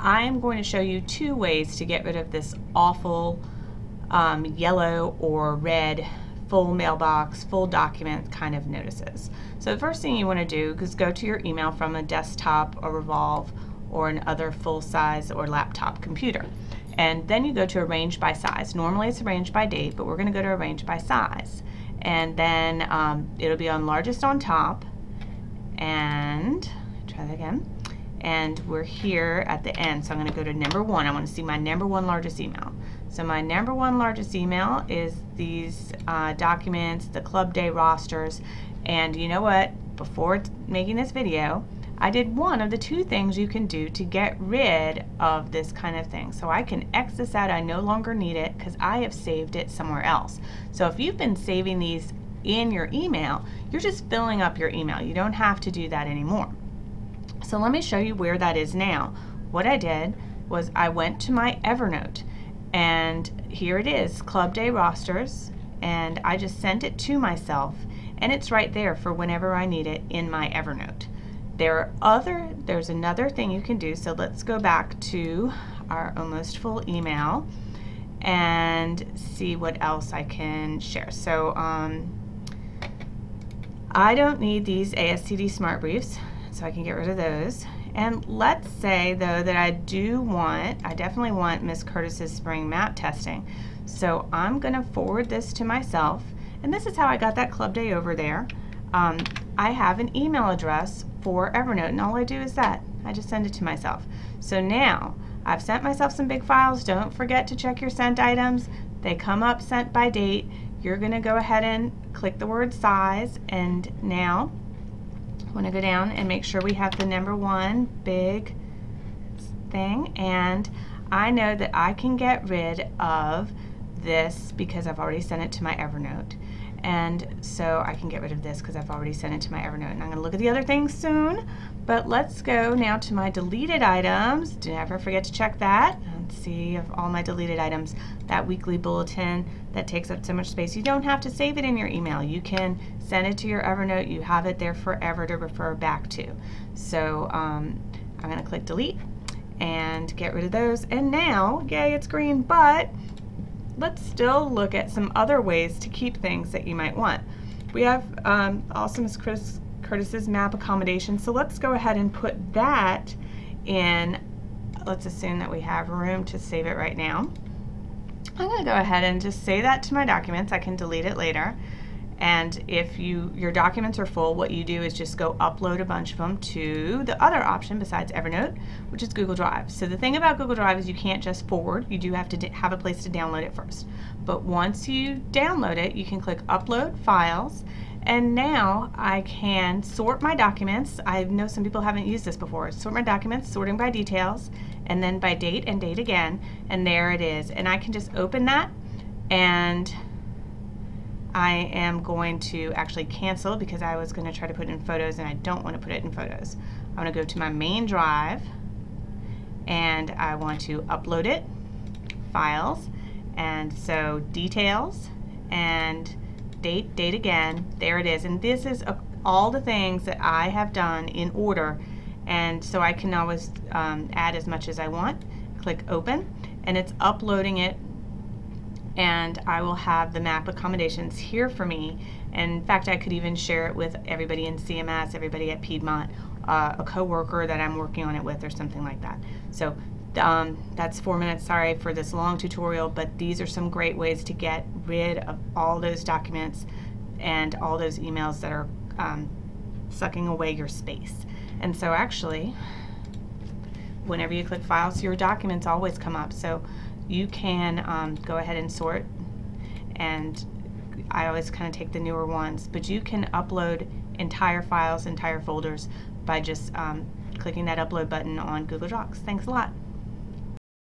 I'm going to show you two ways to get rid of this awful um, yellow or red full mailbox, full document kind of notices. So the first thing you want to do is go to your email from a desktop or Revolve or an other full size or laptop computer. And then you go to arrange by size. Normally it's arranged by date, but we're going to go to arrange by size. And then um, it'll be on largest on top. And try that again. And we're here at the end. So I'm going to go to number one. I want to see my number one largest email. So my number one largest email is these uh, documents, the club day rosters. And you know what? Before making this video, I did one of the two things you can do to get rid of this kind of thing. So I can X this out, I no longer need it because I have saved it somewhere else. So if you've been saving these in your email, you're just filling up your email. You don't have to do that anymore. So let me show you where that is now. What I did was I went to my Evernote and here it is, Club Day Rosters, and I just sent it to myself and it's right there for whenever I need it in my Evernote. There are other, there's another thing you can do. So let's go back to our almost full email and see what else I can share. So um, I don't need these ASCD Smart Briefs, so I can get rid of those. And let's say though that I do want, I definitely want Miss Curtis's spring map testing. So I'm gonna forward this to myself. And this is how I got that club day over there. Um, I have an email address for Evernote and all I do is that. I just send it to myself. So now I've sent myself some big files. Don't forget to check your sent items. They come up sent by date. You're going to go ahead and click the word size and now I want to go down and make sure we have the number one big thing. And I know that I can get rid of this because I've already sent it to my Evernote. And so I can get rid of this because I've already sent it to my Evernote. And I'm going to look at the other things soon but let's go now to my deleted items. Do never forget to check that see if all my deleted items that weekly bulletin that takes up so much space. You don't have to save it in your email. You can send it to your Evernote. You have it there forever to refer back to. So um, I'm going to click delete and get rid of those. And now yay it's green but let's still look at some other ways to keep things that you might want. We have um, also Curtis's map accommodation, so let's go ahead and put that in. Let's assume that we have room to save it right now. I'm going to go ahead and just save that to my documents. I can delete it later. And if you your documents are full, what you do is just go upload a bunch of them to the other option besides Evernote, which is Google Drive. So the thing about Google Drive is you can't just forward. You do have to have a place to download it first. But once you download it, you can click Upload Files. And now I can sort my documents. I know some people haven't used this before. Sort my documents, sorting by details, and then by date and date again. And there it is. And I can just open that and I am going to actually cancel because I was going to try to put in photos and I don't want to put it in photos. I'm going to go to my main drive and I want to upload it, files, and so details and date, date again, there it is. And this is a, all the things that I have done in order and so I can always um, add as much as I want. Click open and it's uploading it and I will have the map accommodations here for me. And in fact, I could even share it with everybody in CMS, everybody at Piedmont, uh, a coworker that I'm working on it with or something like that. So um, that's four minutes. Sorry for this long tutorial, but these are some great ways to get rid of all those documents and all those emails that are um, sucking away your space. And so actually, whenever you click files, your documents always come up. So you can um, go ahead and sort and I always kind of take the newer ones but you can upload entire files entire folders by just um, clicking that upload button on Google Docs thanks a lot